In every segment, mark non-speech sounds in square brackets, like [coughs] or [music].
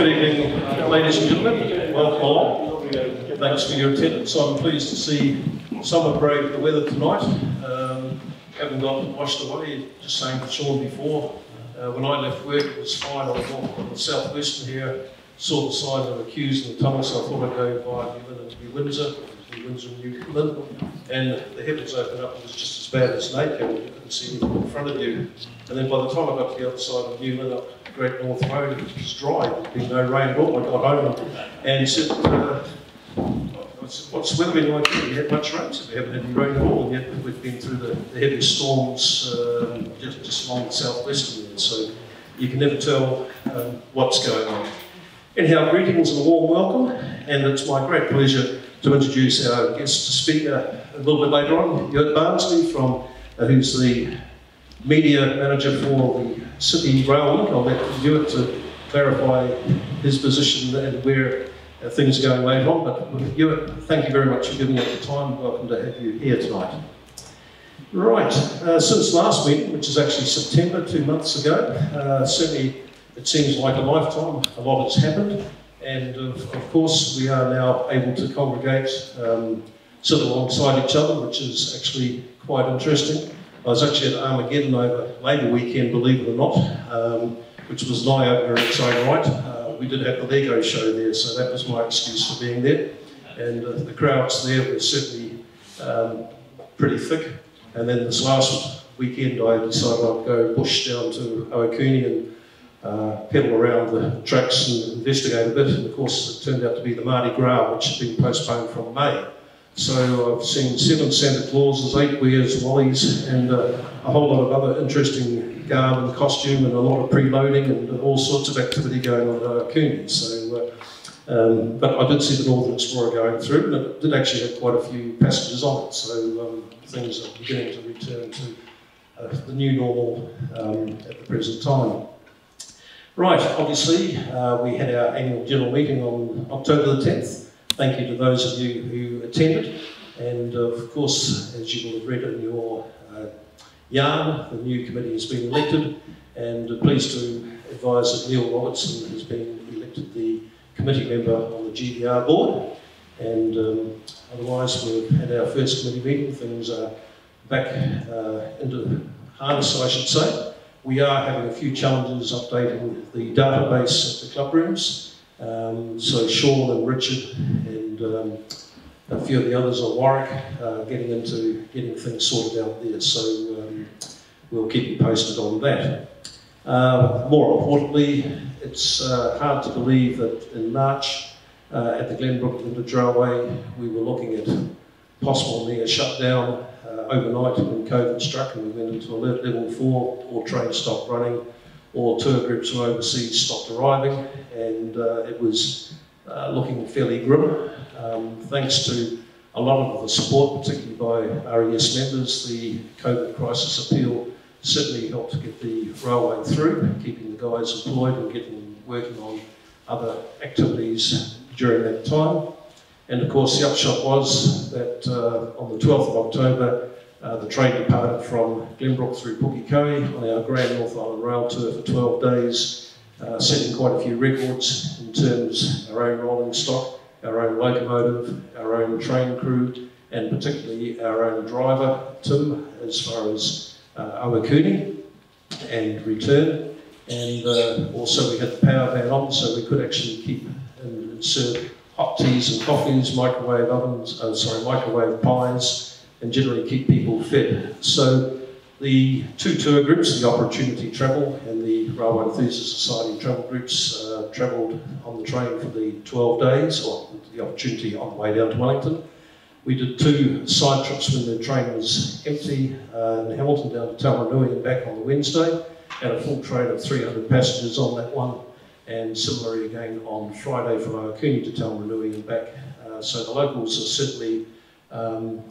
Good evening, ladies and gentlemen. Welcome along. Thanks for your attendance. I'm pleased to see some have braved the weather tonight. Um, haven't got washed away. Just saying to Sean before, uh, when I left work, it was fine. I off on the southwestern here, saw the sign of the queues in the tunnel, so I thought I'd go via New Lynn and New Windsor, New Windsor and New Lynn. And the heavens opened up, it was just as bad as Napier. You couldn't see anything in front of you. And then by the time I got to the other side of New Lynn, up Great North Road, it was dry. There'd been no rain at all. I got home and said, uh, what's, what's the weather been like here? We had much rain, so we haven't had any rain at all, and yet we've been through the, the heaviest storms um, just, just along the southwestern there, so you can never tell um, what's going on. Anyhow, greetings and a warm welcome, and it's my great pleasure to introduce our guest speaker a little bit later on, Ewart Barnsley, from, uh, who's the media manager for the City Rail Link. I'll let Ewart to clarify his position and where uh, things are going later on. But Ewart, thank you very much for giving up the time. Welcome to have you here tonight. Right, uh, since last meeting, which is actually September, two months ago, uh, certainly it seems like a lifetime. A lot has happened, and of, of course we are now able to congregate, um, sit alongside each other, which is actually quite interesting. I was actually at Armageddon over Labour weekend, believe it or not, um, which was an eye-opener in its own right. Uh, we did have the Lego show there, so that was my excuse for being there. And uh, the crowds there were certainly um, pretty thick. And then this last weekend, I decided I'd go bush down to Ohakune and uh, pedal around the tracks and investigate a bit. And of course, it turned out to be the Mardi Gras, which had been postponed from May. So I've seen seven Santa Clauses, eight Where's, Wallies, and uh, a whole lot of other interesting garb and costume, and a lot of preloading and all sorts of activity going on at Ohakune. So, uh, um, but I did see the Northern Explorer going through, and it did actually have quite a few passengers on it. So um, things are beginning to return to uh, the new normal um, at the present time. Right, obviously, uh, we had our annual general meeting on October the 10th. Thank you to those of you who attended. And uh, of course, as you will have read in your uh, yarn, the new committee has been elected. And uh, pleased to advise that Neil Robertson has been elected the committee member on the GBR board. And um, otherwise, we've had our first committee meeting. Things are back uh, into harness, I should say. We are having a few challenges updating the database of the club rooms. Um, so Sean and Richard and um, a few of the others are Warwick, uh, getting into getting things sorted out there. So um, we'll keep you posted on that. Uh, more importantly, it's uh, hard to believe that in March uh, at the Glenbrook Vintage Railway, we were looking at possible near shutdown overnight when COVID struck and we went into a level four, all trains stopped running, all tour groups from overseas stopped arriving, and uh, it was uh, looking fairly grim. Um, thanks to a lot of the support, particularly by RES members, the COVID crisis appeal certainly helped get the railway through, keeping the guys employed and getting them working on other activities during that time. And of course, the upshot was that uh, on the 12th of October, uh, the train departed from Glenbrook through Pukekohe on our Grand North Island Rail Tour for 12 days, uh, setting quite a few records in terms of our own rolling stock, our own locomotive, our own train crew, and particularly our own driver, Tim, as far as uh, Ohakune and return. And uh, also we had the power van on, so we could actually keep and serve hot teas and coffees, microwave ovens, uh, sorry, microwave pies, and generally keep people fed. So the two tour groups, the Opportunity Travel and the Railway Enthusiast Society travel groups, uh, travelled on the train for the 12 days, or the opportunity on the way down to Wellington. We did two side trips when the train was empty uh, in Hamilton down to Taumarunui and back on the Wednesday. Had a full train of 300 passengers on that one and similarly again on Friday from Ohakune to Taumarunui and back. Uh, so the locals are certainly um,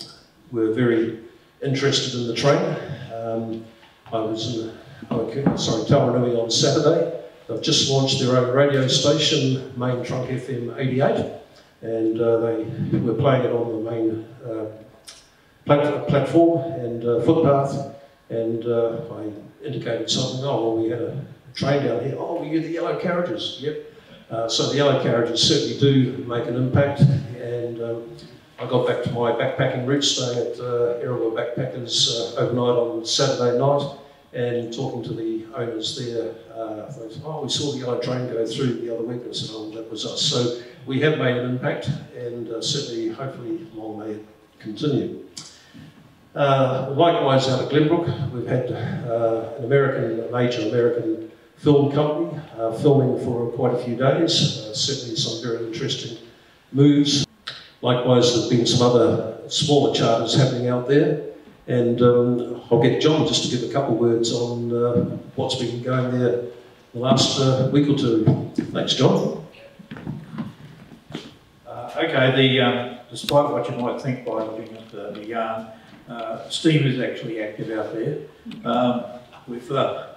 were very interested in the train. Um, I was in Ohakune, sorry, Taumarunui on Saturday. They've just launched their own radio station, Main Trunk FM 88, and uh, they were playing it on the main uh, plat platform and uh, footpath. And uh, I indicated something, oh, well, we had a train down here. Oh, you the yellow carriages. Yep. Uh, so the yellow carriages certainly do make an impact, and um, I got back to my backpacking roots, staying at uh, Backpackers uh, overnight on Saturday night, and talking to the owners there. Uh, they said, oh, we saw the yellow train go through the other week, and I said, oh, that was us. So we have made an impact, and uh, certainly, hopefully, long may it continue. Uh, likewise, out of Glenbrook, we've had uh, an American, a major American film company uh, filming for quite a few days. Certainly, some very interesting moves. Likewise, there's been some other smaller charters happening out there. And um, I'll get John just to give a couple of words on uh, what's been going there the last uh, week or two. Thanks, John. Uh, okay, the, um, despite what you might think by looking at the, the yarn, uh, steam is actually active out there. Um, we've, uh,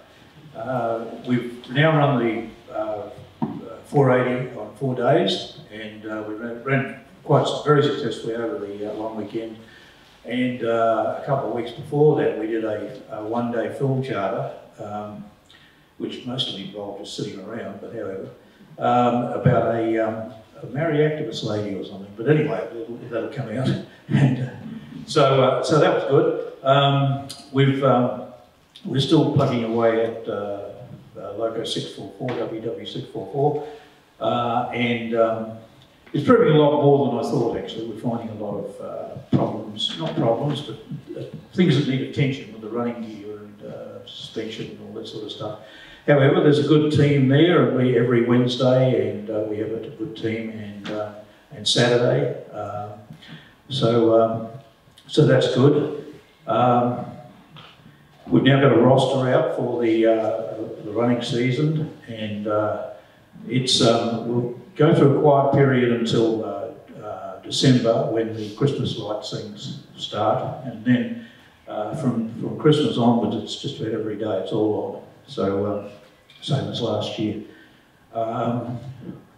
uh, we've now run the uh, 480 on four days, and we ran, ran, quite very successfully over the uh, long weekend. And a couple of weeks before that, we did a, a one-day film charter, um, which mostly involved just sitting around, but however, um, about a, um, a Maori activist lady or something. But anyway, that'll come out. [laughs] and so, uh, so that was good. Um, we've, um, we're still plugging away at uh, uh, Loco 644, WW644, uh, and um, it's proving a lot more than I thought actually. We're finding a lot of uh, problems, not problems, but uh, things that need attention with the running gear and uh, suspension and all that sort of stuff. However, there's a good team there, and we every Wednesday, and we have a good team, and and Saturday. Um, so um, so that's good. Um, we've now got a roster out for the, uh, the running season, and uh, it's um, we'll go through a quiet period until uh, uh December when the Christmas light things start, and then uh, from from Christmas onwards, it's just about every day. It's all on. So uh, same as last year. Um,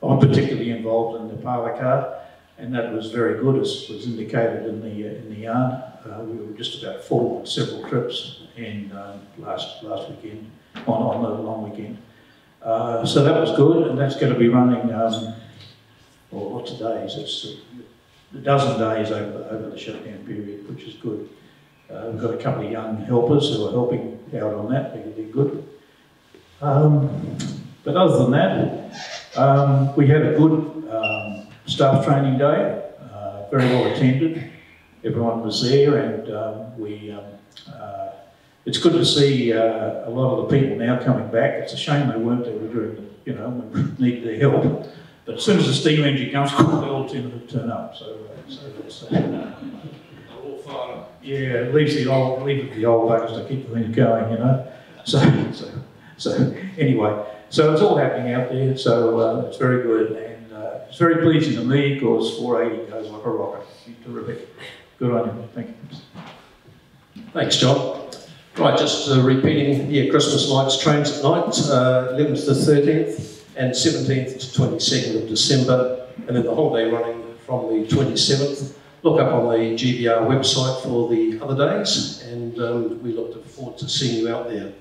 I'm particularly involved in the parlour car and that was very good, as was indicated in the uh, in the yarn. Uh, we were just about full on several trips and um, last last weekend on on the long weekend. Uh, so that was good, and that's going to be running. Um, well, what's the days? It's a dozen days over over the shutdown period, which is good. Uh, we've got a couple of young helpers who are helping out on that. They did good. Um, but other than that, um, we had a good um, staff training day, uh, very well attended. Everyone was there and um, we, um, uh, it's good to see uh, a lot of the people now coming back. It's a shame they weren't there during the, you know, when we [laughs] needed their help. But as soon as the steam engine comes, they all tend to turn up. So, uh, so that's, uh, [laughs] yeah, it leaves the old, leave the old buggers to keep the things going, you know. [laughs] So, so, so anyway, so it's all happening out there. So uh, it's very good. And it's very pleasing to me because 480 goes like a rocket. Terrific. Good on you. Thank you. Thanks, John. Right, just uh, repeating, yeah, Christmas lights trains at night, uh, 11th to 13th and 17th to 22nd of December, and then the holiday running from the 27th. Look up on the GBR website for the other days, and um, we look forward to seeing you out there.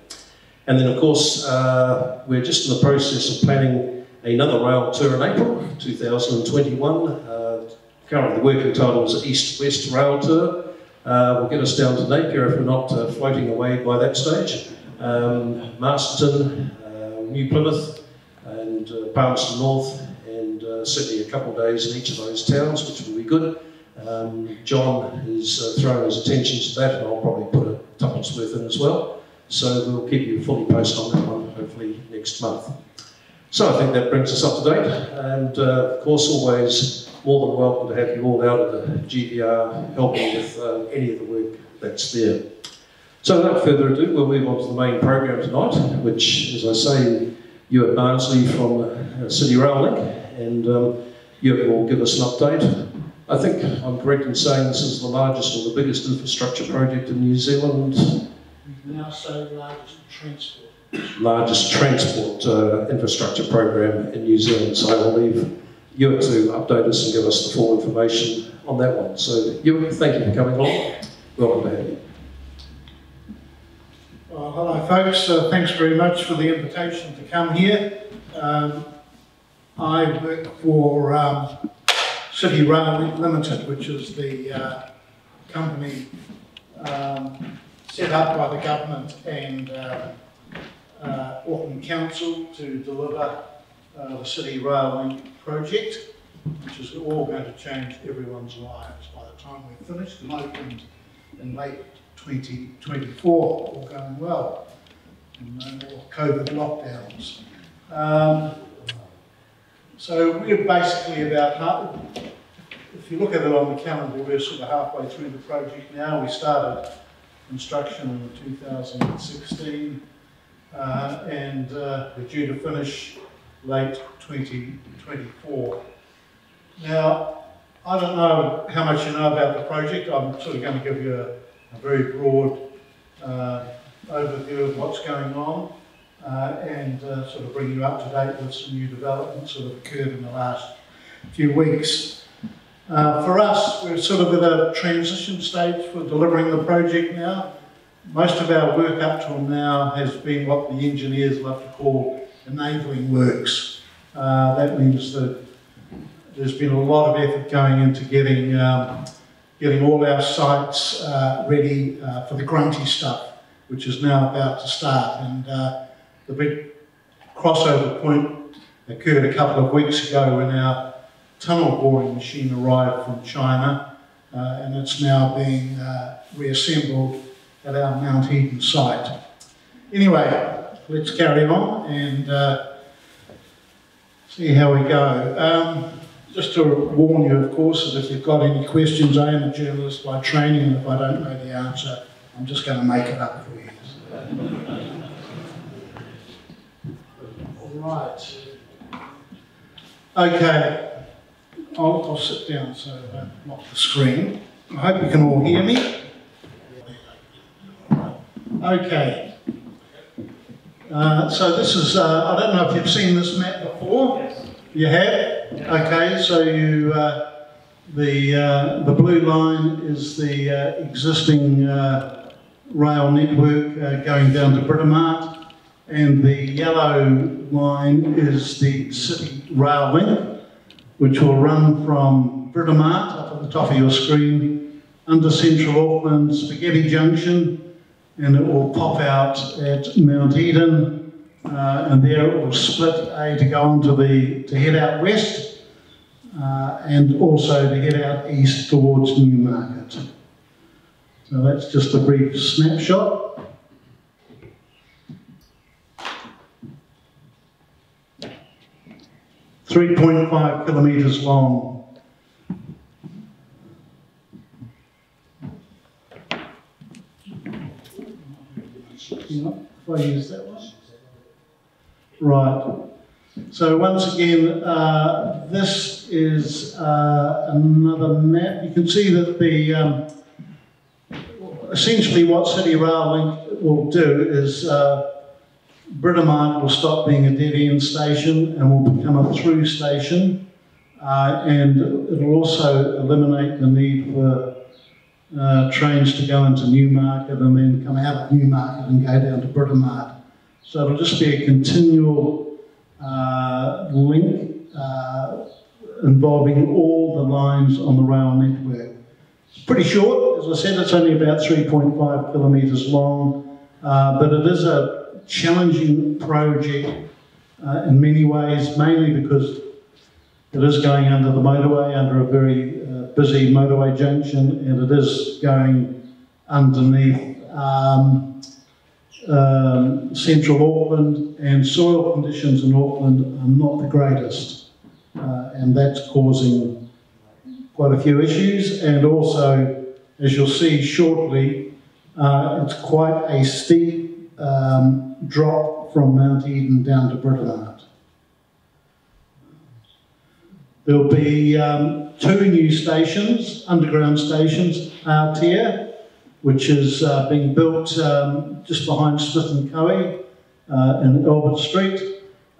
And then, of course, uh, we're just in the process of planning another rail tour in April 2021. Uh, currently the working title is East-West Rail Tour. Uh, will get us down to Napier if we're not uh, floating away by that stage. Um, uh, New Plymouth and uh, Palmerston North and uh, certainly a couple of days in each of those towns which will be good. Um, John is throwing his attention to that and I'll probably put a tuppence worth in as well. So we'll keep you fully posted on that one hopefully next month. So I think that brings us up to date, and uh, of course, always more than welcome to have you all out at the GBR helping with uh, any of the work that's there. So without further ado, we'll move on to the main program tonight, which, as I say, Ewart Barnsley from uh, City Rail Link, and um, will give us an update. I think I'm correct in saying this is the largest or the biggest infrastructure project in New Zealand. We've now say largest transport largest transport uh, infrastructure program in New Zealand. So I will leave you to update us and give us the full information on that one. So you, thank you for coming along. Welcome to have you. Well, hello folks, uh, thanks very much for the invitation to come here. Um, I work for um, City Rail Limited, which is the uh, company um, set up by the government and uh, Auckland Council to deliver uh, the City Rail Link project, which is all going to change everyone's lives by the time we're finished and opened in late 2024, all going well, and no more COVID lockdowns. Um, so we're basically about half, if you look at it on the calendar, we're sort of halfway through the project now. We started construction in 2016 uh, and uh, due to finish late 2024. Now, I don't know how much you know about the project. I'm sort of going to give you a, a very broad uh, overview of what's going on uh, and uh, sort of bring you up to date with some new developments that have occurred in the last few weeks. Uh, for us, we're sort of at a transition stage for delivering the project now. Most of our work up till now has been what the engineers love to call enabling works. Uh, that means that there's been a lot of effort going into getting um, getting all our sites uh, ready uh, for the grunty stuff, which is now about to start. And uh, the big crossover point occurred a couple of weeks ago when our tunnel boring machine arrived from China, uh, and it's now being uh, reassembled at our Mount Eden site. Anyway, let's carry on and uh, see how we go. Um, just to warn you, of course, that if you've got any questions, I am a journalist by training, and if I don't know the answer, I'm just going to make it up for you. All right. Okay. I'll, I'll sit down so I don't block the screen. I hope you can all hear me. Okay. Uh, so this is, uh, I don't know if you've seen this map before. Yes. You have? Okay, so you, uh, the, uh, the blue line is the uh, existing uh, rail network uh, going down to Britomart, and the yellow line is the city rail link, which will run from Britomart up at the top of your screen, under central Auckland, Spaghetti Junction, and it will pop out at Mount Eden, uh, and there it will split A to go on to the to head out west, uh, and also to head out east towards Newmarket. So that's just a brief snapshot. Three point five kilometres long. You if I use that one. Right. So once again, uh, this is uh, another map. You can see that the um, essentially what City Rail Link will do is uh, Britomart will stop being a dead end station and will become a through station, uh, and it will also eliminate the need for uh, trains to go into Newmarket and then come out of Newmarket and go down to Britomart. So it'll just be a continual uh, link uh, involving all the lines on the rail network. It's pretty short, as I said, it's only about 3.5 kilometres long, uh, but it is a challenging project uh, in many ways, mainly because it is going under the motorway, under a very busy motorway junction, and it is going underneath. Um, um, central Auckland and soil conditions in Auckland are not the greatest, uh, and that's causing quite a few issues. And also, as you'll see shortly, uh, it's quite a steep um, drop from Mount Eden down to Britomart. There'll be um, two new stations, underground stations, Aotea, which is uh, being built um, just behind Smith and Caughey uh, in Albert Street,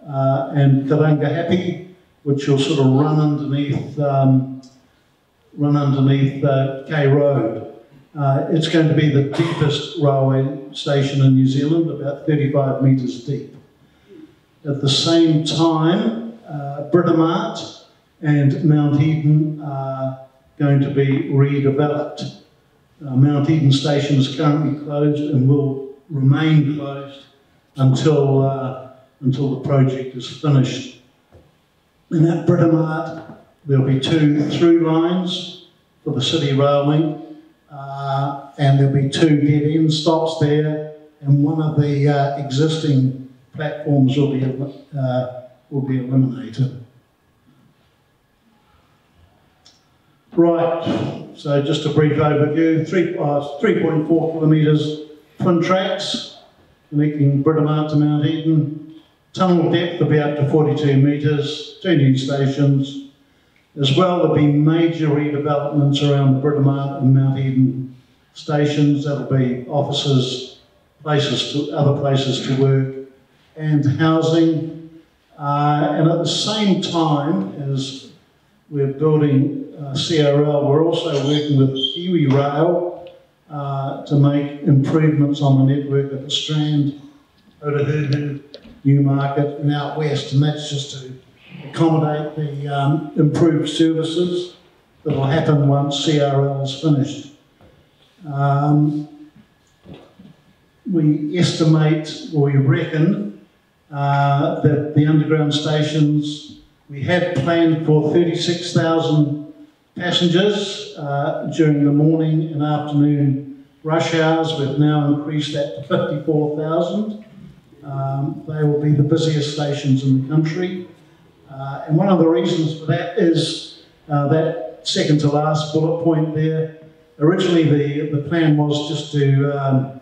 uh, and Karangahape, which will sort of run underneath um, run underneath uh, K Road. Uh, it's going to be the deepest railway station in New Zealand, about 35 metres deep. At the same time, uh, Britomart and Mount Eden are going to be redeveloped. Uh, Mount Eden Station is currently closed and will remain closed until, uh, until the project is finished. And at Britomart, there'll be two through lines for the city rail link, uh, and there'll be two dead end stops there, and one of the uh, existing platforms will be, uh, will be eliminated. Right, so just a brief overview, three, uh, 3.4 kilometres twin tracks connecting Britomart to Mount Eden, tunnel depth about to 42 metres, two new stations. As well, there'll be major redevelopments around the Britomart and Mount Eden stations. That'll be offices, places to, other places to work, and housing. Uh, and at the same time as we're building uh, CRL, we're also working with Kiwi Rail uh, to make improvements on the network at the Strand, Otahuhu, Newmarket, and out west, and that's just to accommodate the um, improved services that will happen once CRL is finished. Um, we estimate, or we reckon, uh, that the underground stations, we had planned for 36,000 passengers uh, during the morning and afternoon rush hours. We've now increased that to 54,000. Um, they will be the busiest stations in the country. Uh, and one of the reasons for that is uh, that second to last bullet point there. Originally, the, the plan was just to um,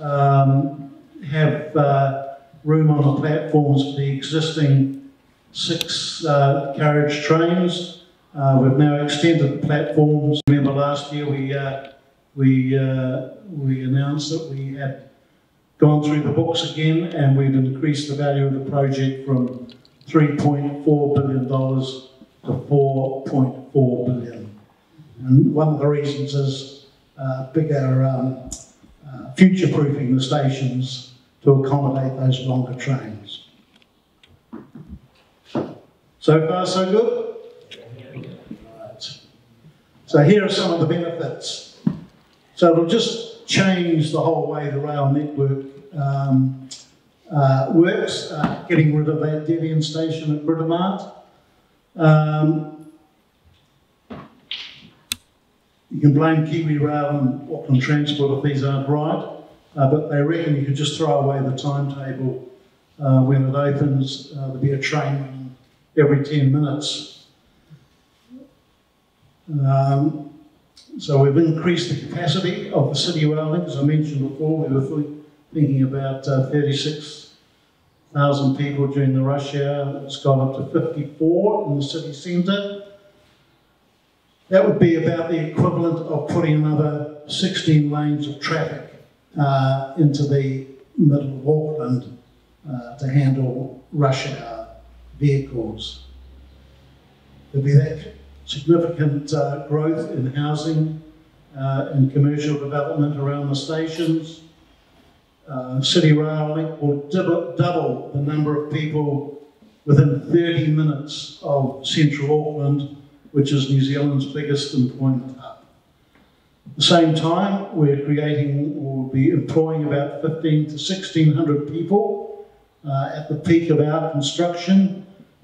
um, have uh, room on the platforms for the existing six uh, carriage trains. Uh, we've now extended platforms. Remember last year we, uh, we, uh, we announced that we had gone through the books again and we'd increased the value of the project from $3.4 billion to 4.4 billion. And one of the reasons is uh, bigger um, uh, future-proofing the stations to accommodate those longer trains. So far, so good? So here are some of the benefits. So it'll just change the whole way the rail network um, uh, works, uh, getting rid of that end station at Britomart. Um, you can blame Kiwi Rail and Auckland Transport if these aren't right, uh, but they reckon you could just throw away the timetable uh, when it opens. Uh, there'll be a train every 10 minutes. Um, so we've increased the capacity of the city link, as I mentioned before. We were thinking about uh, 36,000 people during the rush hour. It's gone up to 54 in the city centre. That would be about the equivalent of putting another 16 lanes of traffic uh, into the middle of Auckland uh, to handle rush hour vehicles. There'll be that significant uh, growth in housing uh, and commercial development around the stations. Uh, City Rail Link will double, the number of people within 30 minutes of central Auckland which is New Zealand's biggest employment hub. At the same time, we're creating, or will be employing about 15 to 1600 people uh, at the peak of our construction.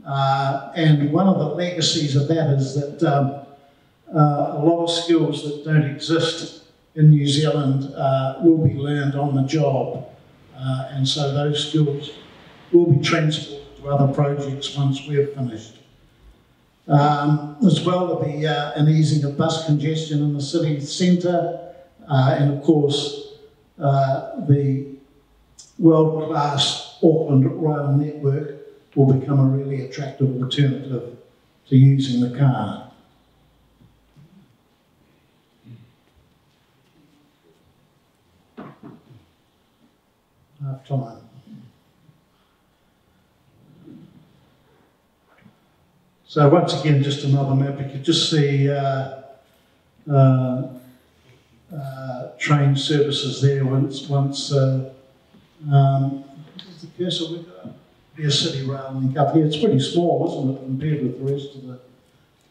Uh, and one of the legacies of that is that um, uh, a lot of skills that don't exist in New Zealand uh, will be learned on the job. Uh, and so those skills will be transported to other projects once we're finished. Um, as well, there'll be uh, an easing of bus congestion in the city centre, and of course, the world-class Auckland rail network will become a really attractive alternative to using the car. Half time. So once again, just another map. You could just see uh, uh, uh, train services there once, once uh, um, the cursor with, be a city rail link up here. It's pretty small, isn't it, compared with the rest of the,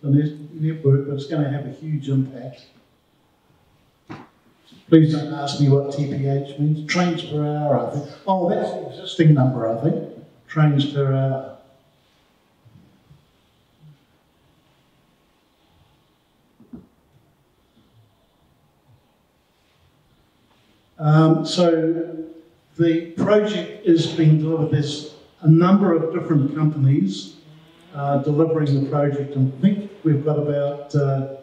the net- network, but it's going to have a huge impact. Please don't ask me what TPH means. Trains per hour, I think. Oh, that's the existing number, I think. Trains per hour. Um, so the project is being delivered. There's a number of different companies uh, delivering the project, and I think we've got about uh,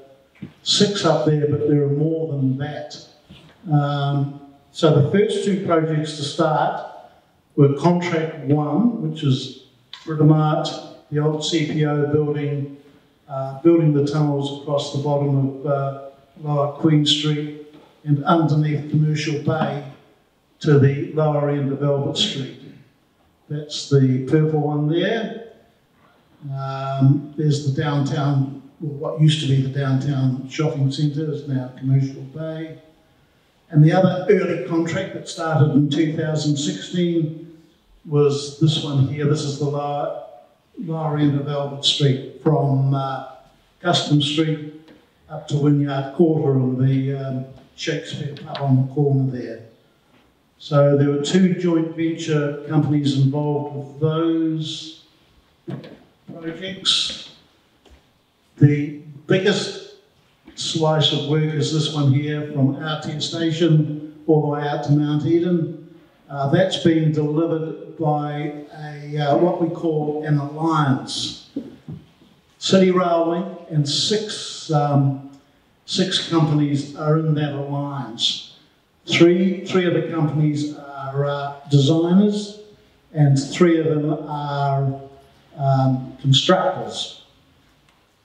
six up there, but there are more than that. Um, so the first two projects to start were contract one, which is Britomart, the old CPO building, uh, building the tunnels across the bottom of uh, Lower Queen Street and underneath Commercial Bay to the lower end of Albert Street. That's the purple one there. Um, there's the downtown, well, what used to be the downtown shopping centre is now Commercial Bay. And the other early contract that started in 2016 was this one here. This is the lower, lower end of Albert Street from uh, Custom Street up to Wynyard Quarter and the um, Shakespeare pub on the corner there. So there were two joint venture companies involved with those projects. The biggest slice of work is this one here from Aotea Station all the way out to Mount Eden. Uh, that's being delivered by a uh, what we call an alliance. City Rail Link and six um, six companies are in that alliance. Three three of the companies are uh, designers, and three of them are um, constructors.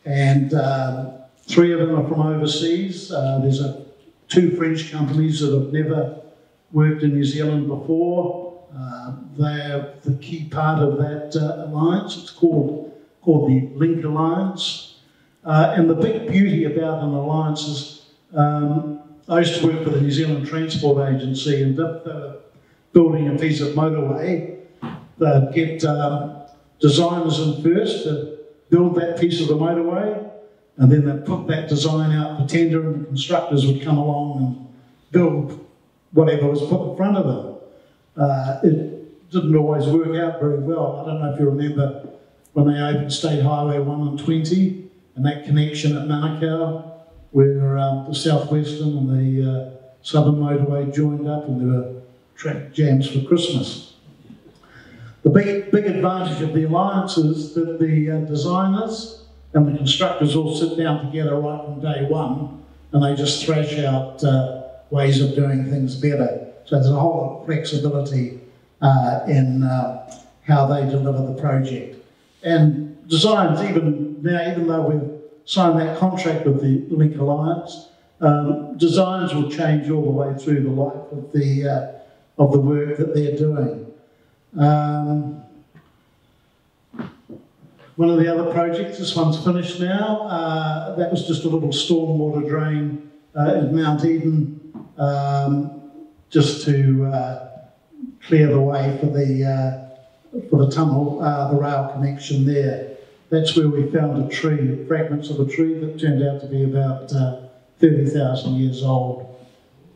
And um, three of them are from overseas. Uh, there's a, two French companies that have never worked in New Zealand before. Uh, they're the key part of that uh, alliance. It's called, called the Link Alliance. Uh, and the big beauty about an alliance is um, I used to work for the New Zealand Transport Agency and were building a piece of motorway, they'd get um, designers in first to build that piece of the motorway, and then they'd put that design out for tender, and the constructors would come along and build whatever was put in front of them. Uh, it didn't always work out very well. I don't know if you remember when they opened State Highway 1 and 20 and that connection at Manukau, where um, the southwestern and the uh, southern motorway joined up and there were track jams for Christmas. The big, big advantage of the alliance is that the uh, designers and the constructors all sit down together right from day one and they just thrash out uh, ways of doing things better. So there's a whole lot of flexibility uh, in uh, how they deliver the project. And designs, even now, even though we've signed that contract with the Link Alliance, um, designs will change all the way through the life of the, uh, of the work that they're doing. Um, one of the other projects, this one's finished now, uh, that was just a little stormwater drain uh, at Mount Eden, um, just to uh, clear the way for the, uh, for the tunnel, uh, the rail connection there. That's where we found a tree, fragments of a tree that turned out to be about uh, 30,000 years old,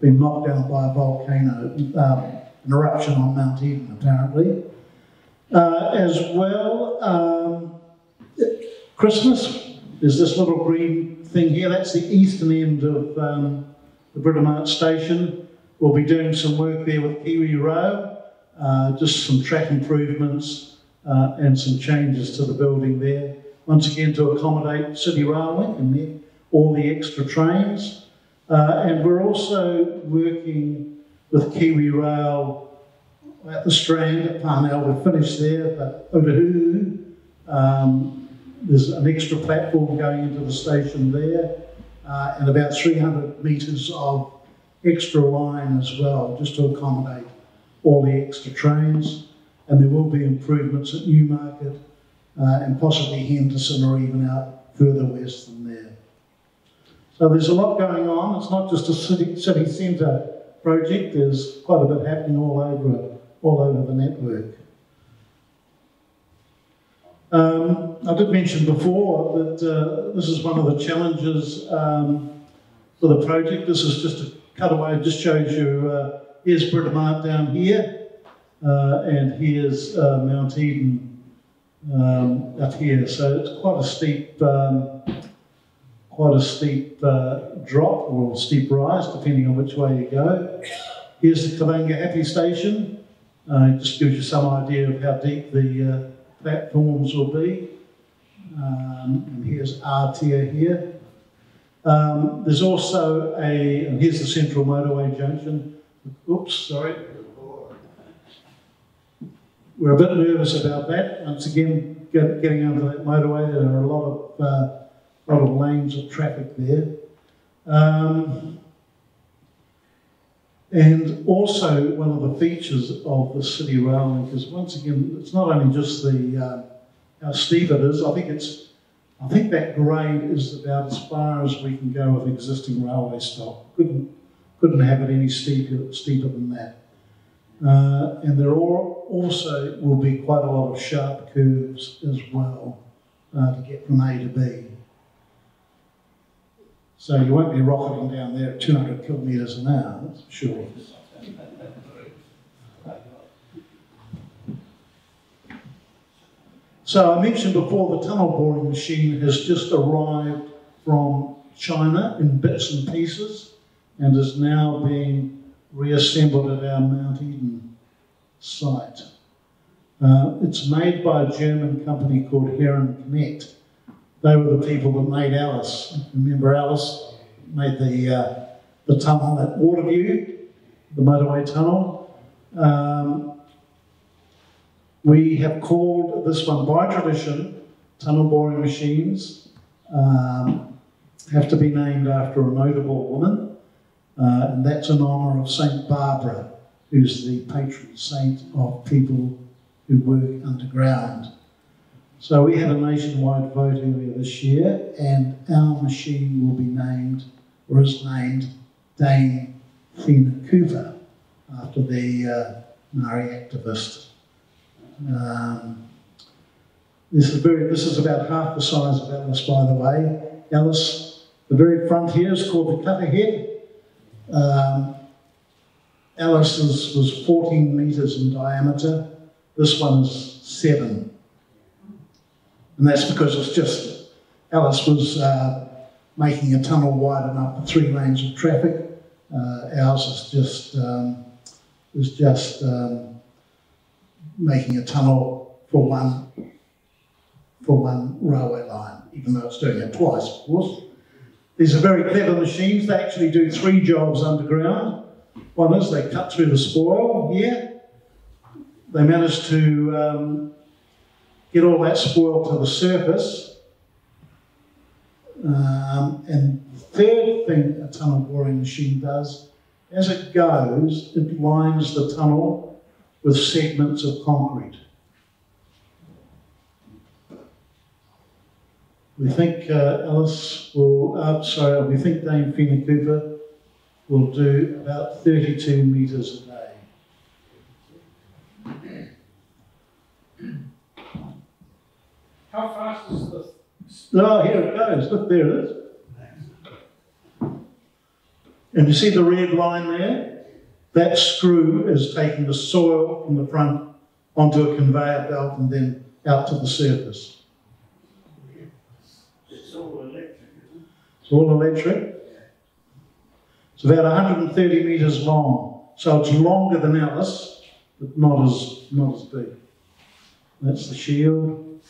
been knocked down by a volcano, um, an eruption on Mount Eden apparently. Uh, as well, um, Christmas, there's this little green thing here, that's the eastern end of um, the Britomart station. We'll be doing some work there with Kiwi Rail, uh, just some track improvements uh, and some changes to the building there. Once again, to accommodate City Railway and all the extra trains. Uh, and we're also working with Kiwi Rail at the Strand at Parnell. We're finished there, but Otahuhu, um, there's an extra platform going into the station there uh, and about 300 metres of extra line as well, just to accommodate all the extra trains. And there will be improvements at Newmarket uh, and possibly Henderson or even out further west than there. So there's a lot going on. It's not just a city, city centre project. There's quite a bit happening all over, all over the network. Um, I did mention before that uh, this is one of the challenges um, for the project. This is just a cutaway, it just shows you, uh, here's Britomart down here, and here's uh, Mount Eden um, up here. So it's quite a steep, um, quite a steep uh, drop or steep rise, depending on which way you go. Here's the Karangahape Station. Uh, it just gives you some idea of how deep the uh, platforms will be. Um, and here's Aotea here. Um, there's also a, and here's the central motorway junction. Oops, sorry. We're a bit nervous about that. Once again, get, getting onto that motorway, there are a lot of, uh, lot of lanes of traffic there. Um, and also, one of the features of the city rail link is once again, it's not only just the uh, how steep it is. I think it's, I think that grade is about as far as we can go with existing railway stock. Couldn't couldn't have it any steeper steeper than that. Uh, and there are also will be quite a lot of sharp curves as well uh, to get from A to B. So you won't be rocketing down there at 200 kilometres an hour, that's for sure. So I mentioned before the tunnel boring machine has just arrived from China in bits and pieces and is now being reassembled at our Mount Eden site. Uh, it's made by a German company called Herrenknecht. They were the people that made Alice. Remember Alice? Made the, uh, the tunnel at Waterview, the motorway tunnel. Um, we have called this one by tradition tunnel boring machines. Um, have to be named after a notable woman, uh, and that's in honour of Saint Barbara, who's the patron saint of people who work underground. So we had a nationwide vote earlier this year, and our machine will be named, or is named, Dame Whina Cooper, after the uh, Maori activist. Um, this is very. This is about half the size of Alice, by the way. Alice, the very front here is called the cutter head. Um, Alice's was 14 metres in diameter. This one is seven. And that's because it's just, Alice was uh, making a tunnel wide enough for three lanes of traffic. Uh, ours is just, um, is just um, making a tunnel for one, for one railway line, even though it's doing it twice, of course. These are very clever machines. They actually do three jobs underground. One is they cut through the spoil here. They manage to um, get all that spoil to the surface. Um, and the third thing a tunnel boring machine does, as it goes, it lines the tunnel with segments of concrete. We think uh, Alice will, uh, sorry, we think Dame Whina Cooper will do about 32 metres a day. How fast is the? Oh, here it goes. Look, there it is. And you see the red line there? That screw is taking the soil from the front onto a conveyor belt and then out to the surface. It's all electric, It's all electric. It's about 130 metres long. So it's longer than Alice, but not as, not as big. That's the shield.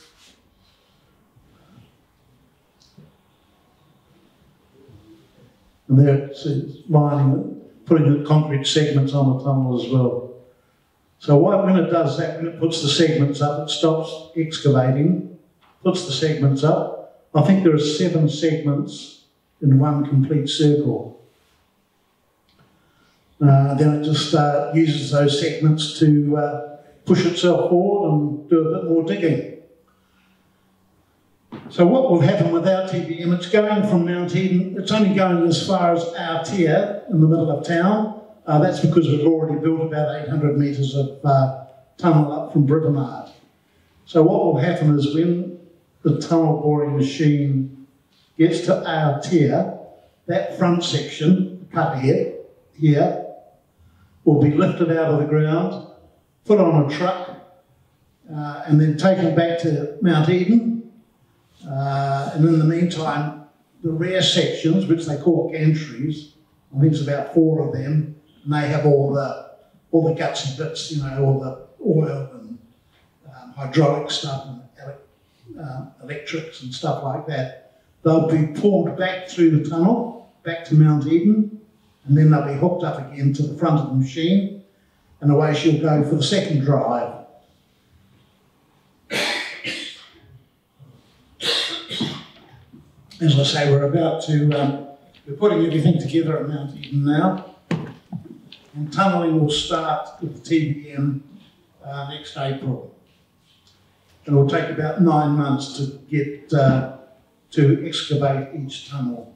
And there it's lining, putting the concrete segments on the tunnel as well. So what, when it does that, when it puts the segments up, it stops excavating, puts the segments up. I think there are seven segments in one complete circle. Uh, then it just uh, uses those segments to uh, push itself forward and do a bit more digging. So what will happen with our TBM? It's going from Mount Eden, it's only going as far as Aotea in the middle of town. Uh, that's because we've already built about 800 metres of uh, tunnel up from Britomart. So what will happen is when the tunnel boring machine gets to Aotea, that front section, cut here, here, will be lifted out of the ground, put on a truck, uh, and then taken back to Mount Eden. Uh, and in the meantime, the rear sections, which they call gantries, I think it's about four of them, and they have all the all the gutsy bits, you know, all the oil and um, hydraulic stuff and ele- um, electrics and stuff like that. They'll be pulled back through the tunnel, back to Mount Eden, and then they'll be hooked up again to the front of the machine, and away she'll go for the second drive. [coughs] As I say, we're about to, um, we're putting everything together at Mount Eden now. And tunnelling will start with the TBM uh, next April. It will take about nine months to get, uh, to excavate each tunnel.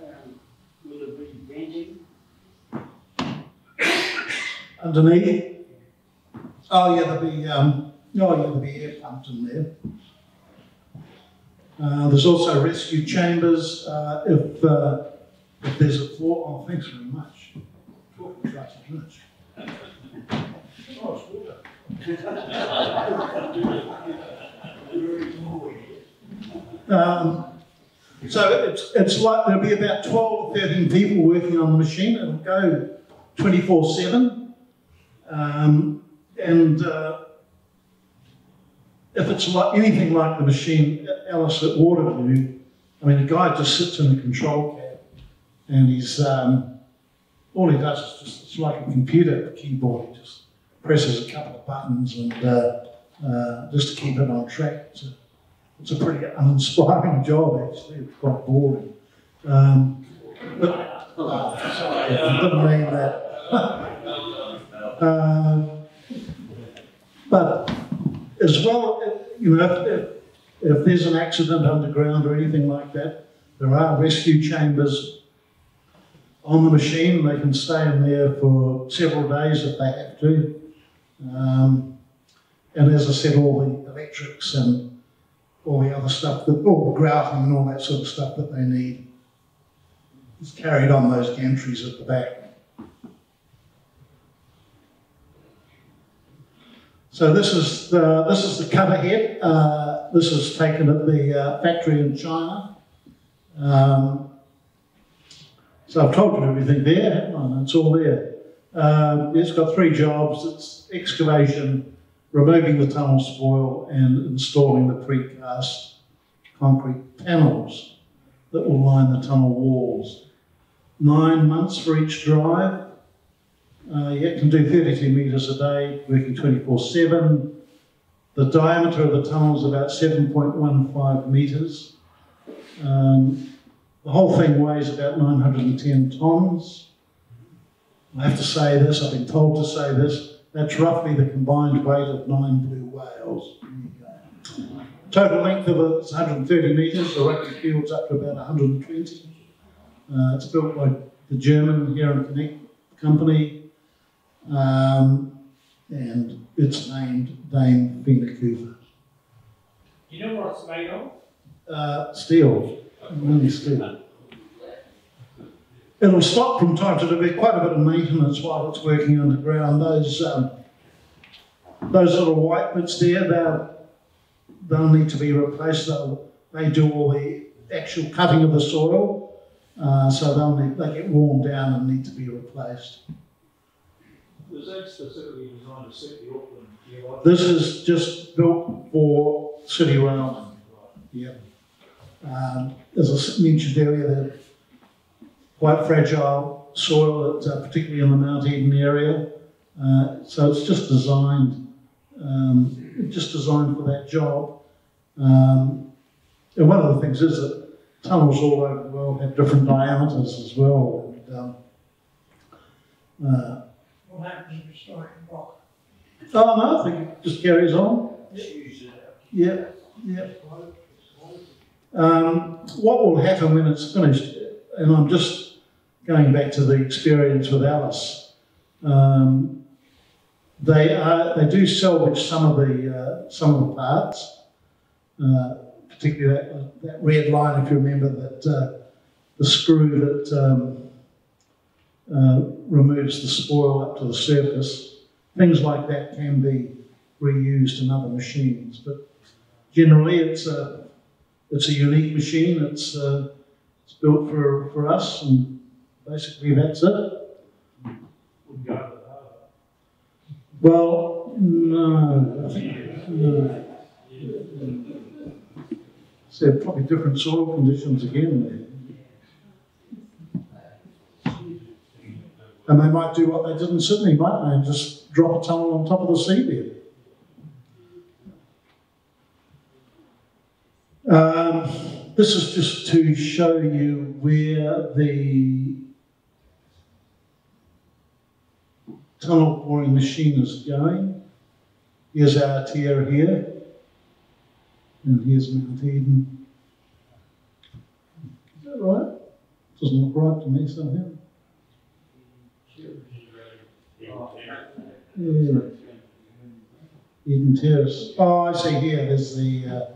Um, will it be venting? Underneath, oh yeah, there'll be, um, oh yeah, there'll be air pumped in there. Uh, there's also rescue chambers, uh, if, uh, if there's a floor, oh, thanks very much. Talking to us, isn't? Oh. [laughs] Um, so it's, it's like, there'll be about 12 or 13 people working on the machine, it'll go 24 7. Um, and uh, if it's like anything like the machine Alice at Waterview, I mean, the guy just sits in the control cab and he's, um, all he does is just, it's like a computer keyboard. He just presses a couple of buttons and uh, uh, just to keep it on track. It's a, it's a pretty uninspiring [laughs] job, actually. It's quite boring. Um, but, sorry, I didn't mean that. [laughs] Um, but as well, you know, if, if, if there's an accident underground or anything like that, there are rescue chambers on the machine. They can stay in there for several days if they have to. Um, and as I said, all the electrics and all the other stuff, that, all the grouting and all that sort of stuff that they need is carried on those gantries at the back. So this is the, this is the cutter head. Uh, this is taken at the uh, factory in China. Um, so I've told you everything there, It's all there. Um, it's got three jobs. It's excavation, removing the tunnel spoil, and installing the precast concrete panels that will line the tunnel walls. Nine months for each drive. Uh, you can do 32 metres a day, working 24 7. The diameter of the tunnel is about 7.15 metres. Um, the whole thing weighs about 910 tonnes. I have to say this, I've been told to say this, that's roughly the combined weight of nine blue whales. Total length of it is 130 metres, the rugby field's up to about 120. Uh, it's built by the German here Connect company, um, and it's named Dame Whina Cooper. You know what it's made of? Uh, steel, only steel. It'll stop from time to time, there'll be quite a bit of maintenance while it's working underground. Those, um, those little white bits there, they'll, they'll need to be replaced. They'll, they do all the actual cutting of the soil, uh, so they'll need, they get worn down and need to be replaced. Was that specifically designed to suit the Auckland? This is just built for city railway. Yep. Um, as I mentioned earlier, they're quite fragile soil, uh, particularly in the Mount Eden area. Uh, so it's just designed, um, just designed for that job. Um, and one of the things is that tunnels all over the world have different diameters as well. And, um, uh, It's like a rock? oh no, I think it just carries on. Yeah, yeah. Um, what will happen when it's finished, and I'm just going back to the experience with Alice. Um, They are, they do salvage some of the, uh, some of the parts, uh, particularly that, that red line, if you remember, that, uh, the screw that, um, uh, removes the spoil up to the surface. Things like that can be reused in other machines, but generally it's a, it's a unique machine. It's, uh, it's built for, for us and basically that's it. Well, no. So probably different soil conditions again there. And they might do what they did in Sydney, might they, and just drop a tunnel on top of the seabed. Um, this is just to show you where the tunnel boring machine is going. Here's Aotea here, and here's Mount Eden. Is that right? Doesn't look right to me somehow. Yeah. Eden Terrace. Oh, I see here, there's the, uh,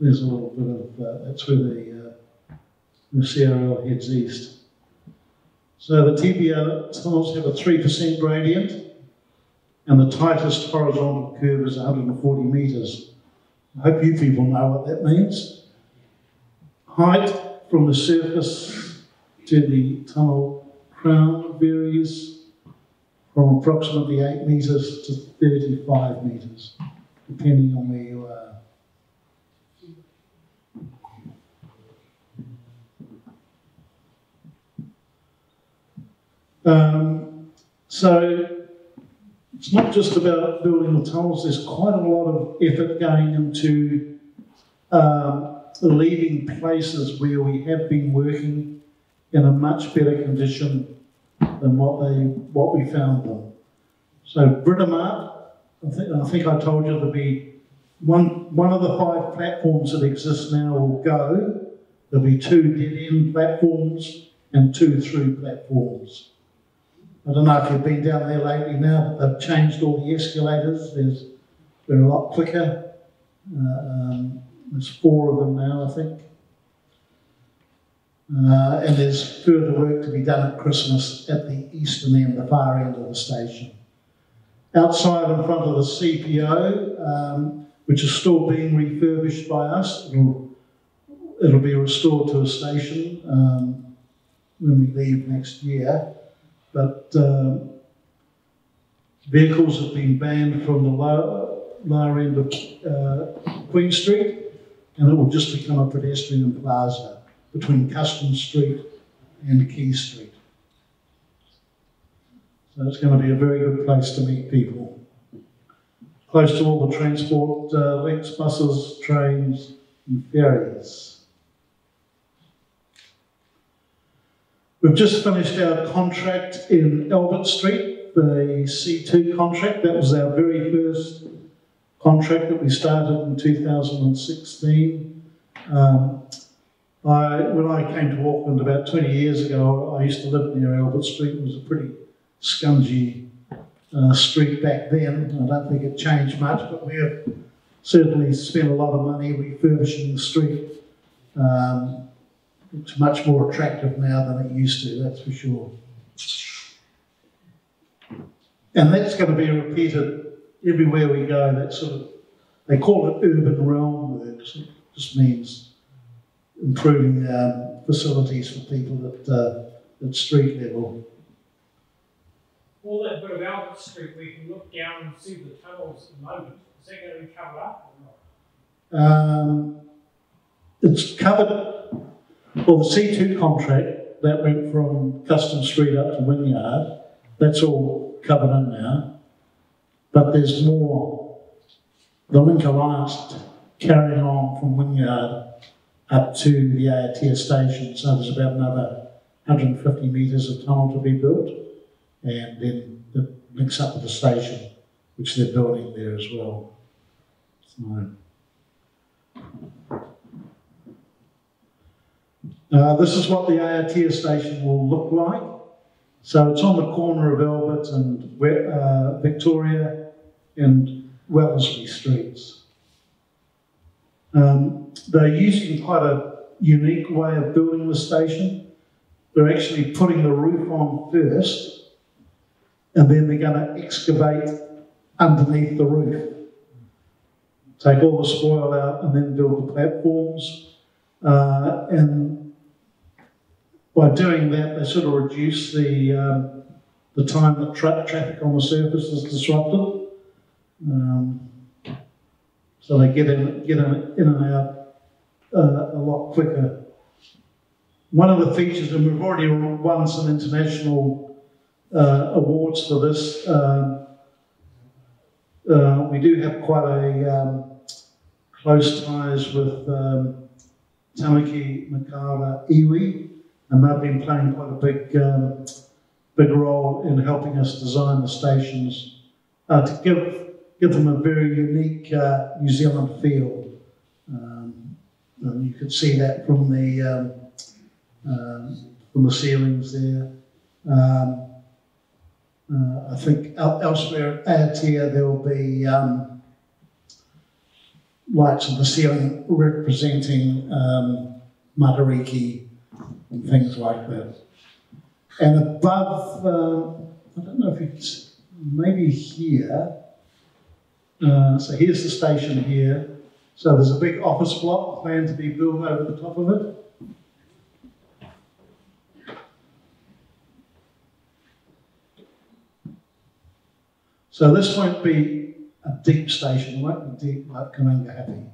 there's a little bit of, uh, that's where the, uh, the CRL heads east. So the TBR tunnels have a 3% gradient, and the tightest horizontal curve is 140 metres. I hope you people know what that means. Height from the surface to the tunnel crown varies from approximately 8 metres to 35 metres, depending on where you are. Um, so it's not just about building the tunnels, there's quite a lot of effort going into um, leaving places where we have been working in a much better condition than what they what we found them. So Britomart, I think I think I told you there'll be one one of the five platforms that exist now will go. There'll be two dead end platforms and two through platforms. I don't know if you've been down there lately now, but they've changed all the escalators. There's they're a lot quicker. Uh, um, there's four of them now, I think. Uh, and there's further work to be done at Christmas at the eastern end, the far end of the station. Outside in front of the CPO, um, which is still being refurbished by us, it'll, it'll be restored to a station um, when we leave next year. But um, vehicles have been banned from the lower, lower end of uh, Queen Street, and it will just become a pedestrian plaza between Custom Street and Quay Street. So it's going to be a very good place to meet people. Close to all the transport uh, links, buses, trains, and ferries. We've just finished our contract in Albert Street, the C2 contract. That was our very first contract that we started in 2016. Um, I, when I came to Auckland about 20 years ago, I used to live near Albert Street. It was a pretty scungy uh, street back then. I don't think it changed much, but we have certainly spent a lot of money refurbishing the street. Um, it's much more attractive now than it used to, that's for sure. And that's going to be repeated everywhere we go. That sort of, they call it urban realm works. It just means improving facilities for people at, uh, at street level. All that bit of Albert Street, we can look down and see the tunnels at the moment. Is that going to be covered up or not? Um, it's covered, well, the C2 contract that went from Custom Street up to Wynyard, that's all covered in now. But there's more. The Link Alliance carrying on from Wynyard up to the Aotea station, so there's about another 150 metres of tunnel to be built, and then it links up with the station, which they're building there as well. So, uh, this is what the Aotea station will look like. So it's on the corner of Albert and uh, Victoria and Wellesley Streets. Um, they're using quite a unique way of building the station. They're actually putting the roof on first, and then they're going to excavate underneath the roof. Take all the spoil out and then build the platforms. Uh, and by doing that, they sort of reduce the, um, the time that tra- traffic on the surface is disrupted. Um, so they get in, get in, in and out uh, a lot quicker. One of the features, and we've already won some international uh, awards for this. Um, uh, we do have quite a um, close ties with um, Tamaki Makaurau Iwi, and they've been playing quite a big, um, big role in helping us design the stations uh, to give give them a very unique uh, New Zealand feel. And you can see that from the um, um, from the ceilings there. Um, uh, I think el- elsewhere at Aotea there will be um, lights on the ceiling representing um, Matariki and things like that. And above, um, I don't know if it's maybe here. Uh, so here's the station here. So there's a big office block planned to be built over the top of it. So this won't be a deep station, it won't be deep like Karangahape,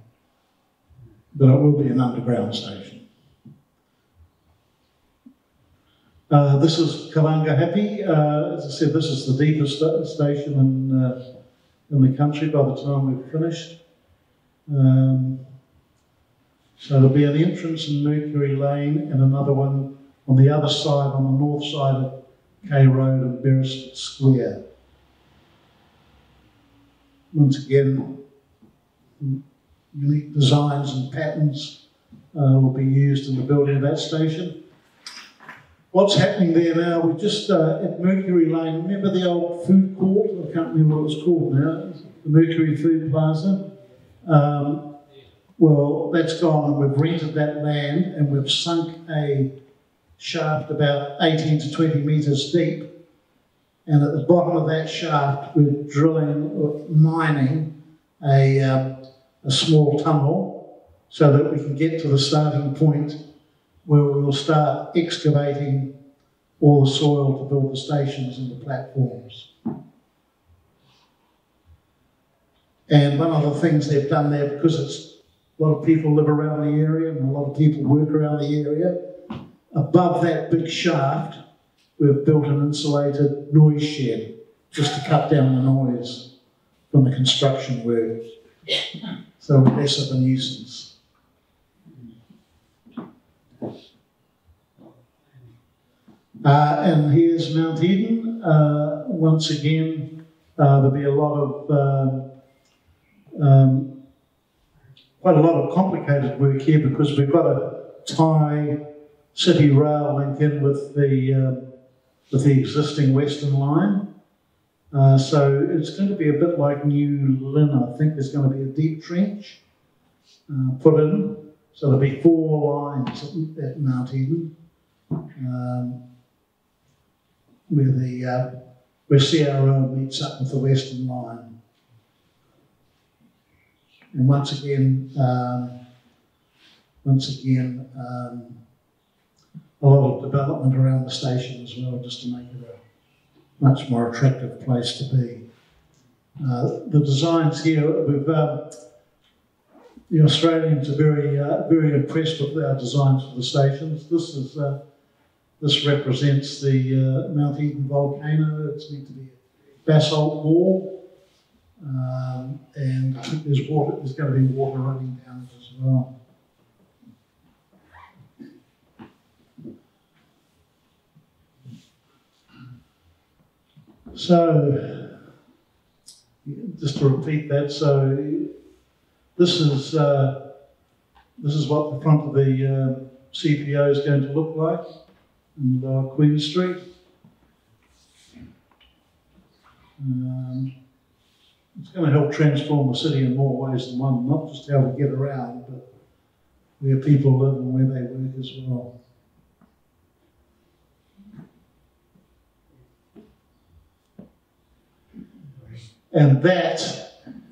but it will be an underground station. Uh, this is Karangahape. Uh, as I said, this is the deepest sta- station in, uh, in the country by the time we've finished. Um, so there'll be an entrance in Mercury Lane and another one on the other side, on the north side of K Road and Beresford Square. Once again, unique designs and patterns uh, will be used in the building of that station. What's happening there now, we're just uh, at Mercury Lane, remember the old food court? I can't remember what it's called now, the Mercury Food Plaza. Um, well, that's gone, we've rented that land and we've sunk a shaft about 18 to 20 metres deep. And at the bottom of that shaft, we're drilling, or mining a, um, a small tunnel so that we can get to the starting point where we will start excavating all the soil to build the stations and the platforms. And one of the things they've done there, because it's a lot of people live around the area and a lot of people work around the area, above that big shaft, we've built an insulated noise shed just to cut down the noise from the construction work. So less of a nuisance. Uh, and here's Mount Eden. Uh, once again, uh, there'll be a lot of um, quite a lot of complicated work here because we've got to tie City Rail link in with the um with the existing Western Line. Uh, so it's going to be a bit like New Lynn. I think there's going to be a deep trench uh, put in. So there'll be four lines at, Mount Eden. Um, where the uh, where CRO meets up with the Western Line. And once again, um, once again, um, a lot of development around the station as well, just to make it a much more attractive place to be. Uh, the designs here, we've um, the Australians are very uh, very impressed with our designs for the stations. This is uh, this represents the uh, Mount Eden volcano. It's meant to be a basalt wall. Um, and I think there's water, there's going to be water running down it as well. So, just to repeat that, so this is uh, this is what the front of the uh, CPO is going to look like in Lower Queen Street. Um, it's going to help transform the city in more ways than one, not just how we get around, but where people live and where they work as well. And that,